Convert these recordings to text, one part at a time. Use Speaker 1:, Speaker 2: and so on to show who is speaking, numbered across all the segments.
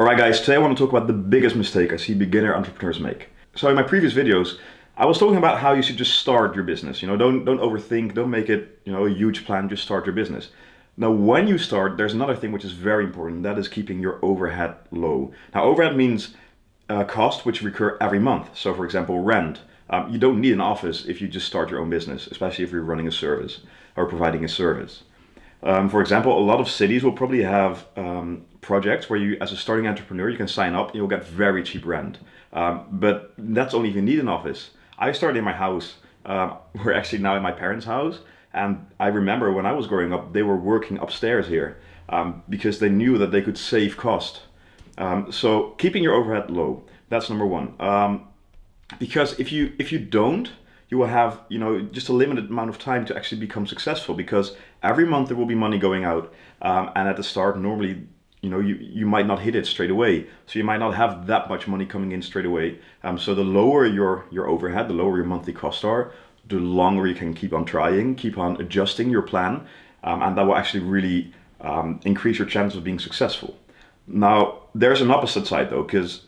Speaker 1: Alright guys, today I want to talk about the biggest mistake I see beginner entrepreneurs make. So in my previous videos, I was talking about how you should just start your business. You know, don't don't overthink, don't make it, you know, a huge plan, just start your business. Now, when you start, there's another thing which is very important. That is keeping your overhead low. Now, overhead means uh, cost which recur every month. So, for example, rent. Um, you don't need an office if you just start your own business, especially if you're running a service or providing a service. Um, for example, a lot of cities will probably have um, projects where you, as a starting entrepreneur, you can sign up you'll get very cheap rent. Um, but that's only if you need an office. I started in my house. Uh, we're actually now in my parents' house. And I remember when I was growing up, they were working upstairs here um, because they knew that they could save cost. Um, so keeping your overhead low, that's number one. Um, because if you if you don't, you will have you know just a limited amount of time to actually become successful because every month there will be money going out um, and at the start normally you know you, you might not hit it straight away so you might not have that much money coming in straight away um, so the lower your your overhead the lower your monthly costs are the longer you can keep on trying keep on adjusting your plan um, and that will actually really um, increase your chance of being successful now there's an opposite side though because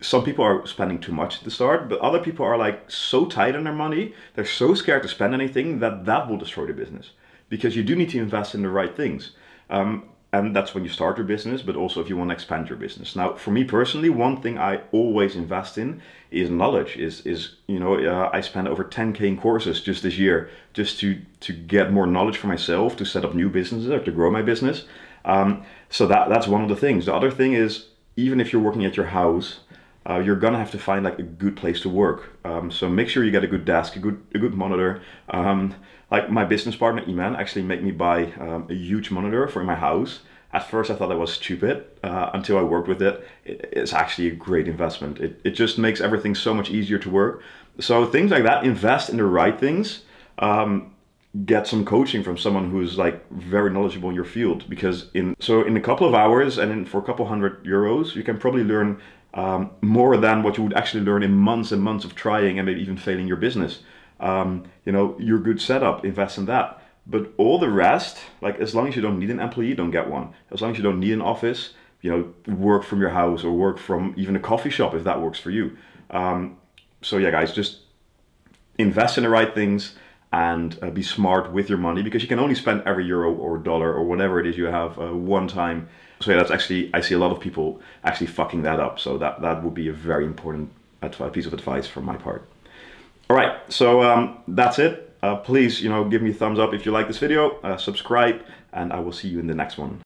Speaker 1: some people are spending too much at the start, but other people are like so tight on their money, they're so scared to spend anything that that will destroy the business. Because you do need to invest in the right things. Um, and that's when you start your business, but also if you want to expand your business. Now, for me personally, one thing I always invest in is knowledge. Is is you know uh, I spent over 10k in courses just this year just to to get more knowledge for myself, to set up new businesses or to grow my business. Um, so that that's one of the things. The other thing is even if you're working at your house uh, you're gonna have to find like a good place to work. Um, so make sure you get a good desk, a good a good monitor. Um, like my business partner Iman actually made me buy um, a huge monitor for my house. At first I thought that was stupid uh, until I worked with it. it. It's actually a great investment. It, it just makes everything so much easier to work. So things like that, invest in the right things. Um, get some coaching from someone who's like very knowledgeable in your field because in so in a couple of hours and in, for a couple hundred euros you can probably learn um, more than what you would actually learn in months and months of trying and maybe even failing your business. Um, you know, your good setup, invest in that. But all the rest, like as long as you don't need an employee, don't get one. As long as you don't need an office, you know, work from your house or work from even a coffee shop if that works for you. Um, so yeah, guys, just invest in the right things and uh, be smart with your money because you can only spend every euro or dollar or whatever it is you have uh, one time. So yeah, that's actually I see a lot of people actually fucking that up. So that that would be a very important piece of advice from my part. All right, so um, that's it. Uh, please, you know, give me a thumbs up if you like this video, uh, subscribe, and I will see you in the next one.